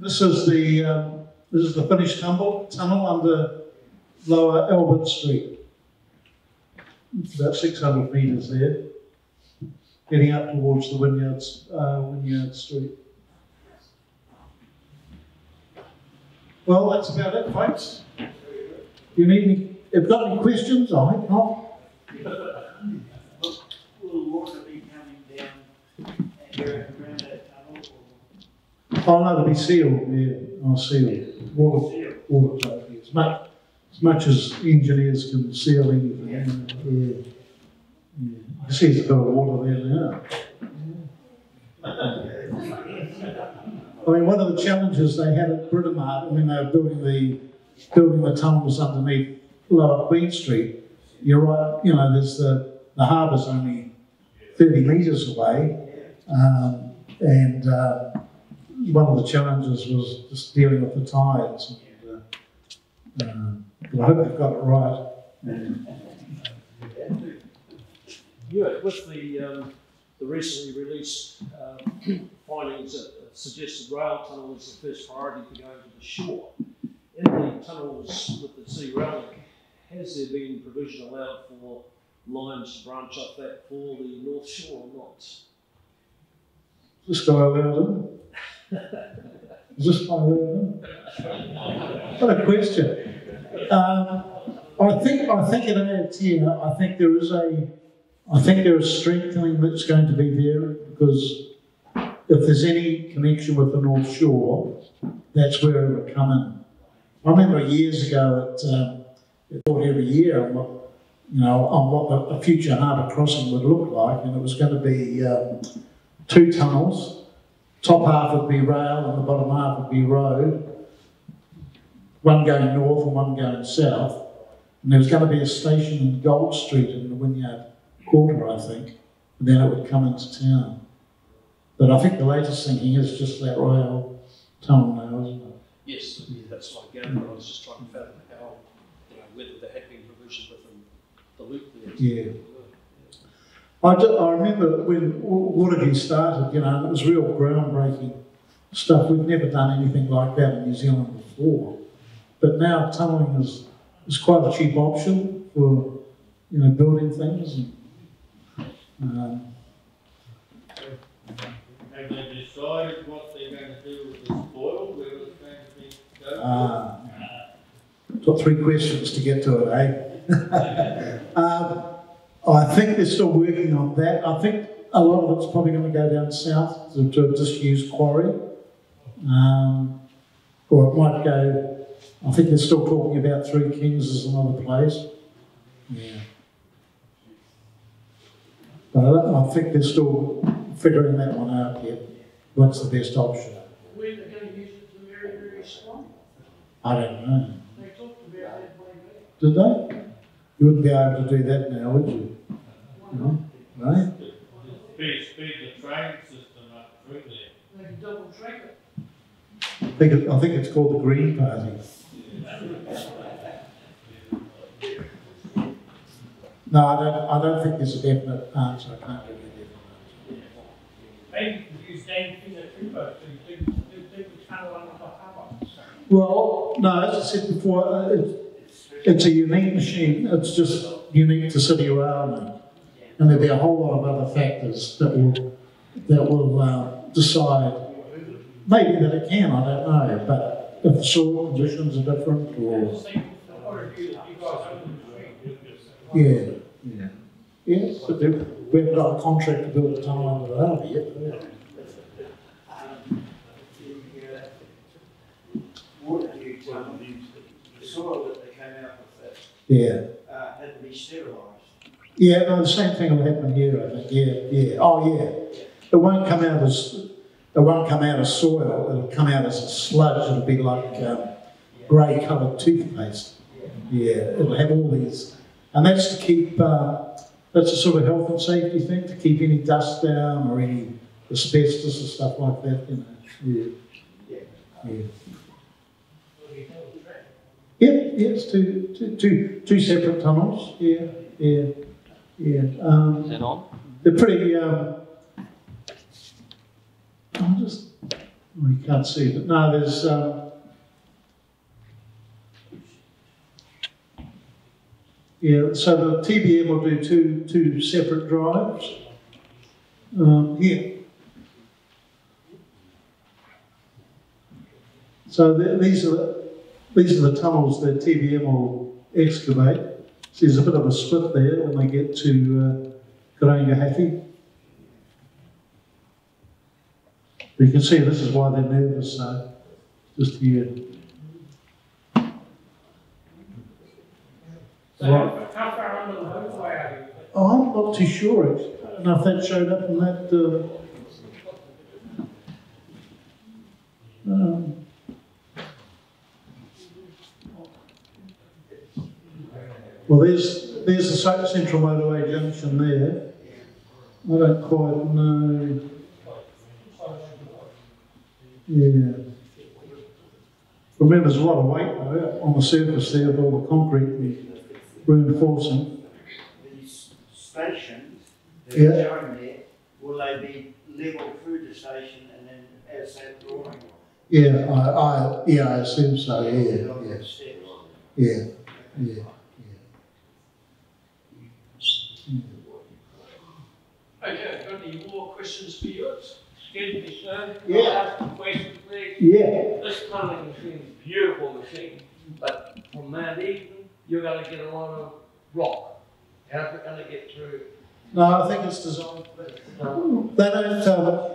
this is the, um, this is the finished tunnel, tunnel under Lower Albert Street. It's about six hundred metres there, heading up towards the Vineyards, uh, Vineyard Street. Well, that's about it, folks. You need any, have you got any questions? I hope not. Will water be coming down and going around that tunnel Oh, no, it'll be sealed, yeah, I'll seal it. Water, watertight, as much, as much as engineers can seal anything, yeah. Yeah, I see there's a bit of water there now. [laughs] I mean, one of the challenges they had at Britomart when they were building the, building the tunnels underneath Lower Queen Street, you're right, you know, there's the, the harbour's only thirty metres away. Um, and, uh, one of the challenges was just dealing with the tides. And, uh, but I hope they've got it right. Yeah, with the, um, the recently released, um, findings that suggested rail tunnel is the first priority for going to the shore. In the tunnels with the sea rail has there been provision allowed for lines to branch up that for the North Shore or not? Is this guy allowed in? Is this guy allowed in? What a question. Um, I think, I think it adds here, I think there is a, I think there is strengthening that's going to be there because if there's any connection with the North Shore, that's where it would come in. I remember years ago it, um, thought every year on what, you know, on what a future harbour crossing would look like, and it was going to be um, two tunnels. Top half would be rail, and the bottom half would be road. One going north and one going south. And there was going to be a station in Gold Street in the Wynyard Quarter, I think, and then it would come into town. But I think the latest thinking is just that rail tunnel now, isn't it? Yes, that's what I gathered, I was just trying to fathom how, you know, whether there had been provision within the loop there. Yeah. I, do, I remember when Waterview started, you know, and it was real groundbreaking stuff. We'd never done anything like that in New Zealand before. But now tunnelling is, is quite a cheap option for, you know, building things. And, um, decided what they're gonna do with the spoil, where it's going to be uh, got three questions to get to it, eh? [laughs] um, I think they're still working on that. I think a lot of it's probably going to go down south to, to a disused quarry. Um, or it might go, I think they're still talking about Three Kings as another place. Yeah. But I, I think they're still figuring that one out yet. What's the best option? Where they're going to use it to very, very strong. I don't know. They talked about that way back. Did they? You wouldn't be able to do that now, would you? No? Right? Speed, speed the train system up through there. They can double track it. I think, it, I think it's called the Green Party. No, I don't, I don't think there's a definite answer. I can't give you a definite answer. Maybe you could use Dan Well, no, as I said before, uh, it's, it's a unique machine. It's just unique to City Rail now. And there'll be a whole lot of other factors that will, that will uh, decide. Maybe that it can, I don't know, but if the soil conditions are different or, Just think, the point of view that you guys own the street. yeah, yeah. Yeah, but we haven't got a contract to build a tunnel under the harbour yet. have we? Um, the, uh, Waterview tunnel, the soil that they came out with Yeah. that, uh, had to be sterilised. Yeah, no, the same thing will happen here, I think, yeah, yeah, oh, yeah. It won't come out as, it won't come out as soil, it'll come out as a sludge, it'll be like, um, grey coloured toothpaste. Yeah, it'll have all these, and that's to keep, uh, that's a sort of health and safety thing, to keep any dust down or any asbestos and stuff like that, you know, yeah. Yeah. Yeah, yeah, it's two, two, two, two separate tunnels, yeah, yeah, yeah. Um, Is it on? they're pretty, um, I'm just, you can't see, but no, there's, um, yeah, so the TBM will do two, two separate drives. Um, here. So the, these are, the- these are the tunnels that TBM will excavate. So there's a bit of a split there when they get to, uh, Karangahape. You can see this is why they're nervous, so just here. So how, how far under the motorway are you? Oh, I'm not too sure. I don't know if that showed up in that, uh, um, well, there's, there's the South Central Motorway junction there. I don't quite know. Yeah. Remember, there's a lot of weight though, on the surface there with all the concrete reinforcing. these stations that Yeah. are shown there, will they be level through the station and then as that drawing? Yeah, I, I, yeah, I assume so, yeah, yeah, yeah, yeah. Okay, got any more questions for you? Excuse me, sir. Yeah. I'll ask a question, please. Yeah, This tunneling machine is a beautiful machine, but from Mount Eden, you're gonna get a lot of rock. How's it gonna get through? no, I think it's designed for that. They don't, um,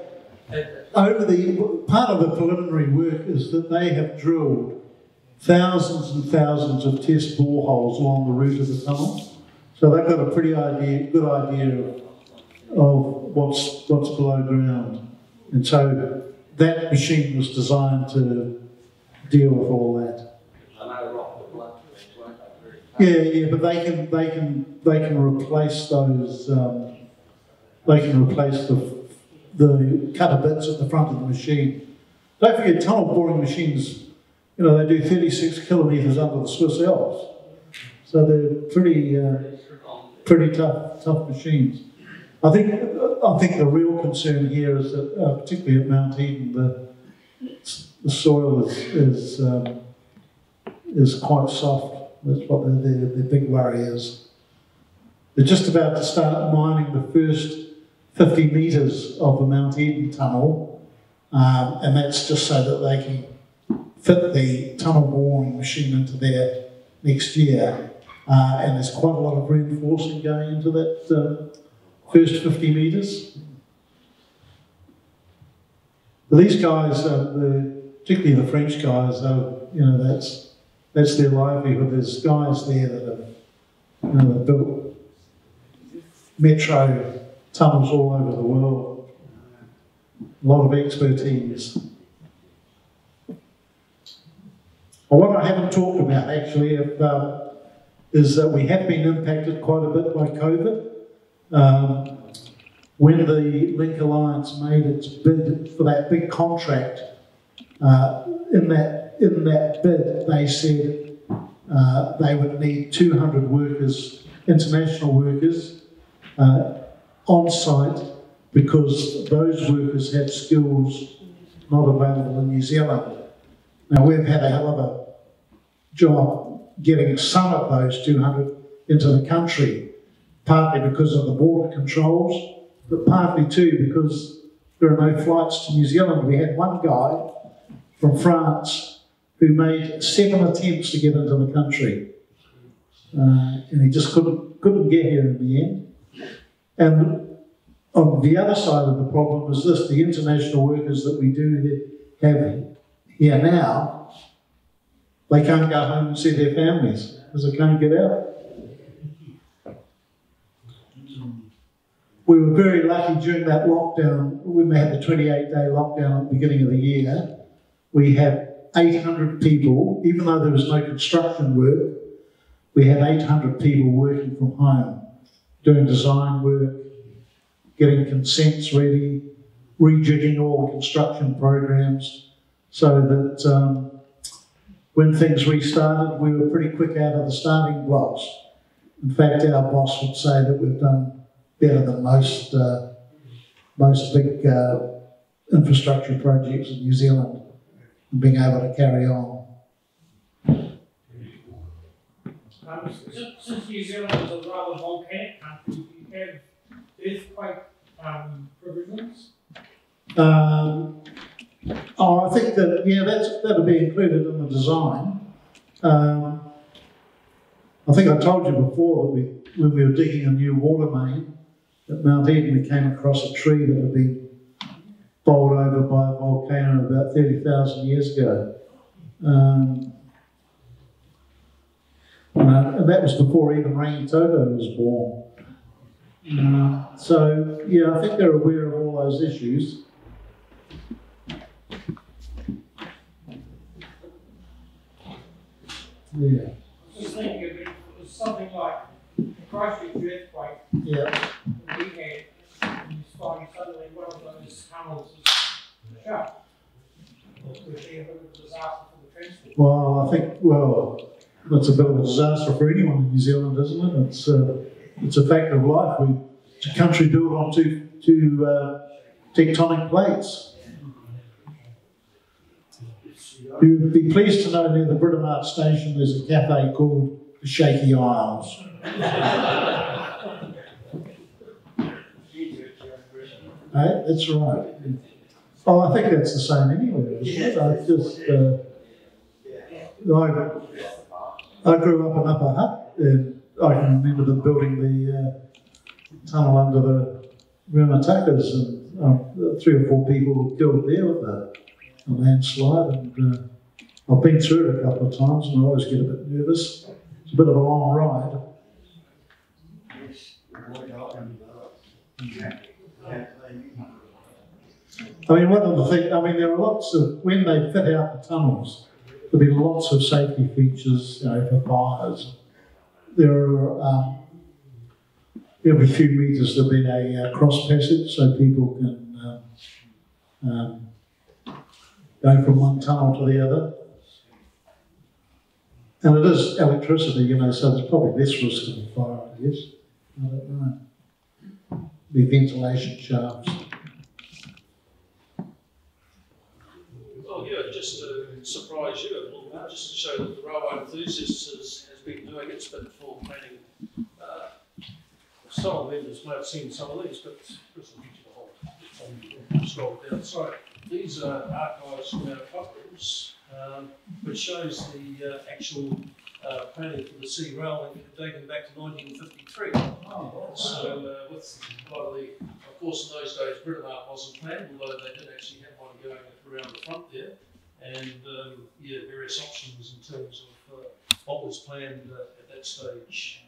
over the, part of the preliminary work is that they have drilled thousands and thousands of test boreholes along the route of the tunnel. So they've got a pretty idea, good idea of, of what's, what's below ground. And so that machine was designed to deal with all that. I know rock will blunt things, won't they? Very Yeah, yeah, but they can, they can, they can replace those, um, they can replace the, the cutter bits at the front of the machine. Don't forget, tunnel boring machines, you know, they do thirty-six kilometres under the Swiss Alps. So they're pretty, uh, pretty tough, tough machines. I think, I think the real concern here is that, uh, particularly at Mount Eden, the, the soil is, is, um, is quite soft. That's what their, their, their big worry is. They're just about to start mining the first 50 metres of the Mount Eden tunnel, um, and that's just so that they can fit the tunnel boring machine into there next year. Uh, and there's quite a lot of reinforcing going into that uh, first 50 metres. These guys, uh, the, particularly the French guys, uh, you know, that's that's their livelihood. There's guys there that have, you know, built metro tunnels all over the world. A lot of expertise. Well, what I haven't talked about actually if, um, is that we have been impacted quite a bit by COVID. Um, when the Link Alliance made its bid for that big contract, uh, in that in that bid, they said uh, they would need 200 workers, international workers, uh, on site because those workers had skills not available in New Zealand. Now we've had a hell of a job getting some of those 200 into the country, partly because of the border controls, but partly too because there are no flights to New Zealand. We had one guy from France who made seven attempts to get into the country, uh, and he just couldn't couldn't get here in the end. And on the other side of the problem is this: the international workers that we do have here now, they can't go home and see their families because they can't get out. We were very lucky during that lockdown, when they had the 28 day lockdown at the beginning of the year. We had 800 people, even though there was no construction work, we had 800 people working from home, doing design work, getting consents ready, rejigging all the construction programs so that um, when things restarted, we were pretty quick out of the starting blocks. In fact, our boss would say that we've done better than most uh, most big uh, infrastructure projects in New Zealand, being able to carry on. Um, since, since New Zealand is a rather volcanic country, do you have earthquake um, provisions? Um, oh, I think that, yeah, that's, that'll be included in the design. Um, I think I told you before that we, when we were digging a new water main at Mount Eden, we came across a tree that had been bowled over by a volcano about 30,000 years ago. Um, uh, and that was before even Rangitoto was born. Uh, so, yeah, I think they're aware of all those issues. Yeah, Just thinking of it, something like Christchurch earthquake yeah, we had, and suddenly one of those tunnels is shut. It would be a bit of a disaster for the transport. well, I think, well, that's a bit of a disaster for anyone in New Zealand, isn't it? It's, uh, it's a fact of life. We, it's a country built on two, two, uh, tectonic plates. You'd be pleased to know near the Britomart station, there's a cafe called the Shaky Isles. Hey, that's right. Oh, I think that's the same anyway. isn't it? I just, uh, I, I grew up in Upper Hutt, and I can remember them building the uh, tunnel under the Rimutakas, and um, three or four people were killed there with a, a landslide. And uh, I've been through it a couple of times, and I always get a bit nervous. It's a bit of a long ride. I mean, one of the things, I mean, there are lots of, when they fit out the tunnels, there'll be lots of safety features, you know, for fires. There are, um, every few metres there'll be a uh, cross passage so people can um, um, go from one tunnel to the other. And it is electricity, you know, so there's probably less risk of a fire, I guess. I don't know. Be ventilation shafts. Well, yeah, just to surprise you a little bit, just to show that the railway enthusiast has, has been doing its bit for planning. Uh, Some of members may have seen some of these, but Chris will get you the whole, scroll down. Sorry, these are archives from our clubrooms, um, which shows the uh, actual uh, planning for the City Rail dating back to nineteen fifty-three. So, uh, with of the, of course, in those days, Britomart wasn't planned, although they did actually have one going around the front there. And, um, yeah, various options in terms of, uh, what was planned, uh, at that stage.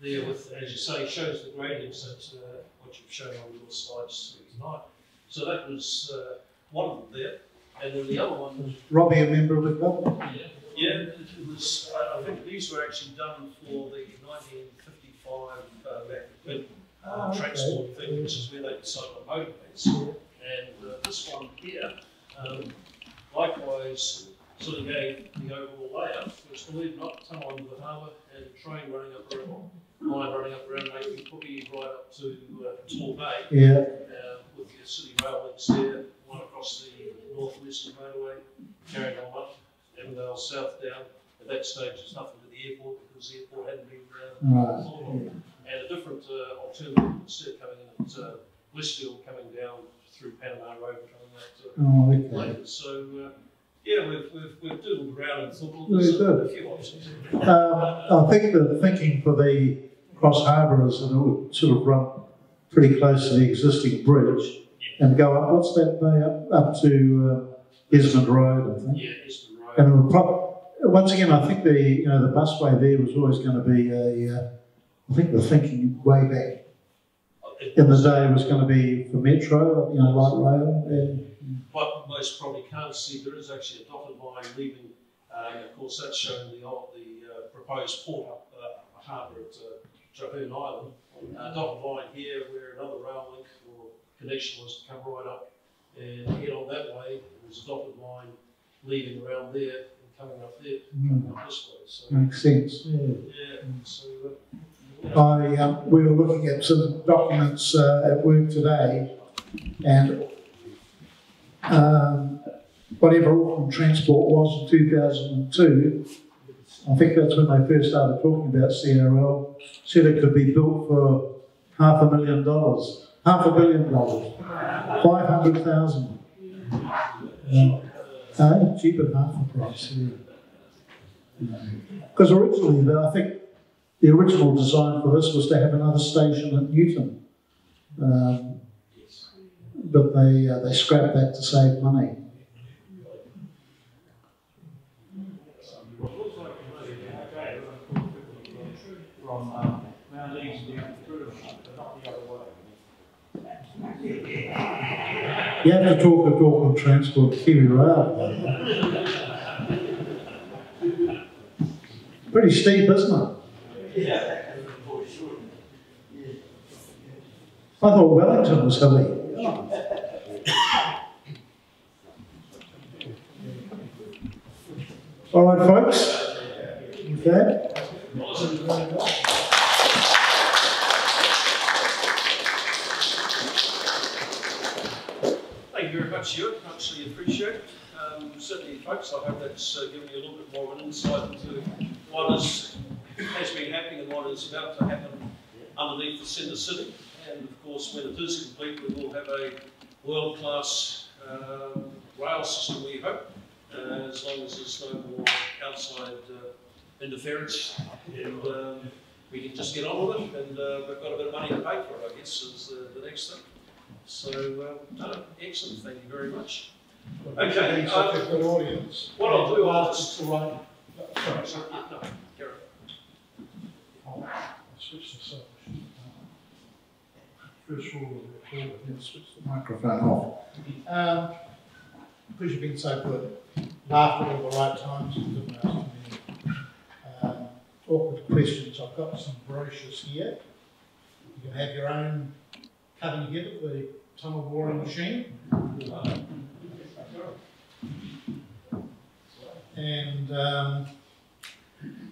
There with, as you say, shows the gradients that, uh, what you've shown on your slides tonight. So that was, uh, one of them there. And then the other one was Robbie, a member of the government? yeah, yeah it was, I, think these were actually done for the nineteen fifty-five, uh, Macquarie, Oh, uh, okay. transport thing, which is where they decided on motorways. And, uh, this one here, um, likewise, sort of gave the overall layout, which believe it or not, tunnel under the harbour and train running up around, line running up around Making Cookie right up to, uh, Torbay Yeah, uh, with your city rail links there, one across the North northwestern motorway, carrying on up, Avondale south down. At that stage, there's nothing to the airport because the airport hadn't been uh, right. And a different uh, alternative instead coming in at uh, Westfield, coming down through Panama Road, coming out Oh, okay. later. So, uh, yeah, we've, we've, we've doodled around and thought, well, there's a, a few options. Um, I think the thinking for the cross harbour is that it would sort of run pretty close to the existing bridge and go up, what's that bay, up, up to uh, Esmonde Road, I think. Yeah, Eastern Road. And it would prob, once again, I think the, you know, the busway there was always going to be a, uh, I think the thinking way back in the day was going to be for metro, you know, light rail, and What most probably can't see, there is actually a dotted line leaving, um, of course, that's showing the, old- the uh, proposed port up, uh, harbour at uh, Island. Uh, dotted line here where another rail link connection was to come right up and head on that way. There's a dotted line leaving around there and coming up there, Mm, coming up this way. So, Makes sense. yeah, so, uh, you know, I, um, we were looking at some documents, uh, at work today, and, um, whatever Auckland Transport was in two thousand and two, I think that's when they first started talking about CRL, said it could be built for half a million dollars, half a billion dollars, five hundred thousand. Uh, cheaper than half the price, yeah. Because originally, I think the original design for this was to have another station at Newton. Um, but they, uh, they scrapped that to save money. From, uh, Mount Eden down through, but not the other way. You have to talk to Auckland Transport Kiwi Rail. Pretty steep, isn't it? Yeah. I thought Wellington was hilly. All right, folks. Okay. Thank you very much, Stuart. Muchly appreciated. Um, certainly, folks, I hope that's uh, given you a little bit more of an insight into what is, has been happening and what is about to happen underneath the centre city. And of course, when it is complete, we will have a world-class um, rail system, we hope, uh, as long as there's no more outside uh, interference. And um, we can just get on with it, and uh, we've got a bit of money to pay for it, I guess, is the, the next thing. So, um, no, excellent, thank you very much. Okay, Being such a good audience. what I'll do, I'll Uh, just- it's. Sorry, sorry, no, Gary. I'll switch this up. First rule of the recorder, then switch the microphone off. Um, because you've been so good, laughed at all the right times and didn't ask me um, awkward questions. I've got some brochures here. You can have your own cutting together the tunnel boring machine. And um,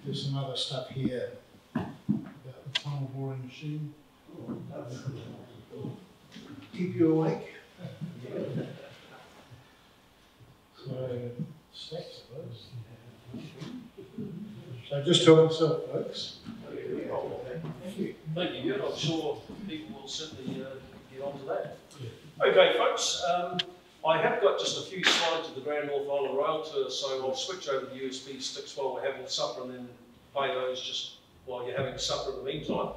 there's some other stuff here about the tunnel boring machine. Keep you awake. So, stacks. So just help yourself, folks. Thank you, Ed. I'm sure people will certainly uh, get onto that. Okay, folks, um, I have got just a few slides of the Grand North Island Rail Tour, so I'll switch over the USB sticks while we're having supper and then play those just while you're having supper in the meantime.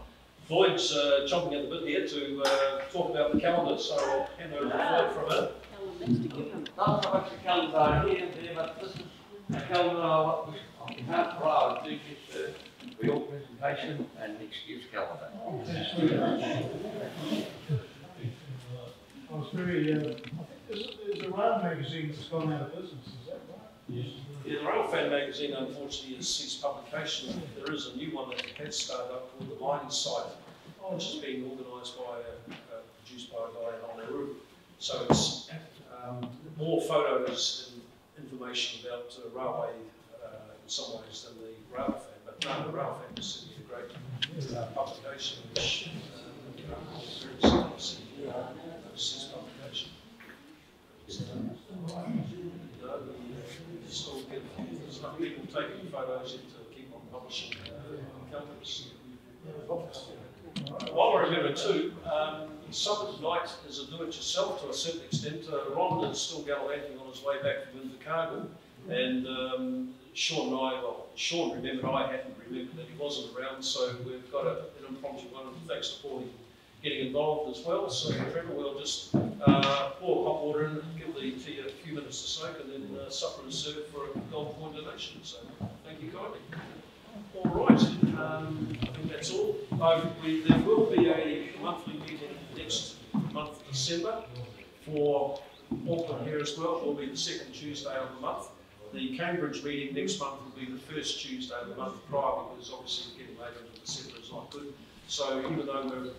Floyd's uh, chomping at the bit here to uh, talk about the calendar, so I'll hand over to Floyd for a minute. Not so much the calendar here and there, but this is a calendar what we, on behalf of our do this, we all presentation and excuse calendar. I was very, uh, I think there's, there's a rail magazine that's gone out of business, is that right? Yeah, the Rail Fan magazine unfortunately has ceased publication. There is a new one that has started up called The Mining Site, which is being organised by, uh, uh, produced by a guy in Oamaru. So it's um, more photos and information about uh, railway uh, in some ways than the Rail The Rail Fan a great uh, publication which uh, is very ceased publication. So, uh, still get, there's enough people taking photos in to keep on publishing uh, calendars. While we're remembering too, um, Summer tonight is a do-it-yourself to a certain extent. Uh, Ron is still gallivanting on his way back from Invercargill, and um, Sean and I, well, Sean remembered, I hadn't remembered that he wasn't around, so we've got a, an impromptu one, and thanks to Paul getting involved as well. So Trevor will just uh, pour hot water in, give the tea a few minutes to soak, and then uh, supper is served for a gold coin donation. So thank you kindly. All right, um, I think that's all. Uh, we, there will be a monthly meeting next month, December, for Auckland here as well. It will be the second Tuesday of the month. The Cambridge meeting next month will be the first Tuesday of the month prior, because obviously getting later into December is not good. So even though we're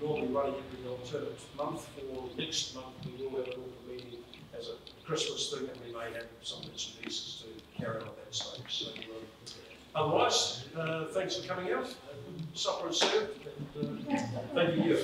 normally running every alternate month, for next month, we will have autumn meeting as a Christmas thing, and we may have some bits and pieces to carry on at that stage. So, um, otherwise, uh, thanks for coming out. Supper is served, and uh, thank you.